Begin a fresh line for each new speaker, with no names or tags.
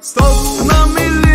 Stop na